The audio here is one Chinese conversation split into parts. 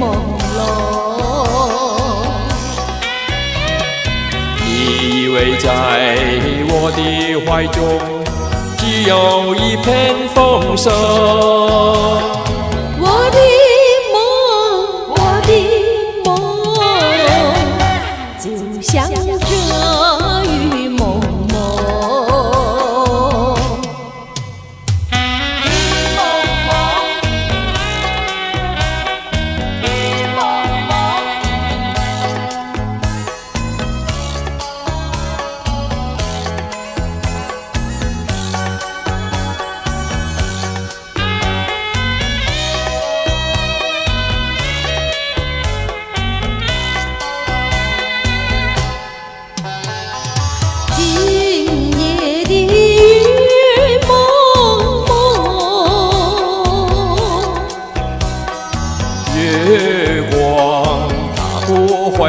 朦胧。依偎在我的怀中，只有一片风声。我的梦，我的梦，就像。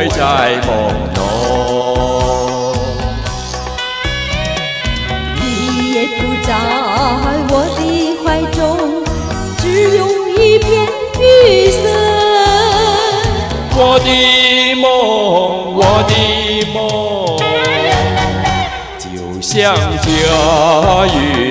在梦中，你也不在我的怀中，只有一片绿色。我的梦，我的梦，就像这雨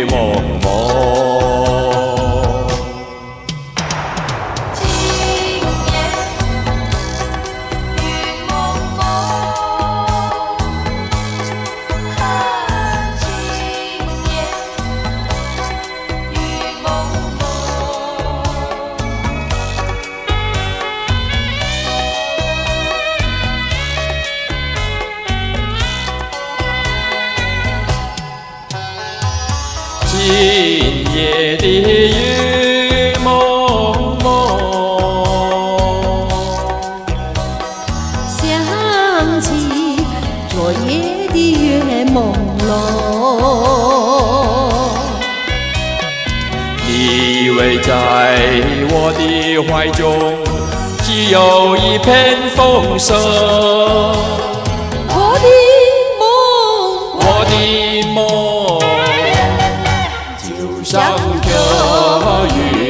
夜的雨蒙蒙，想起昨夜的月朦胧，你以为在我的怀中只有一片风声，我的梦，我的上飘云。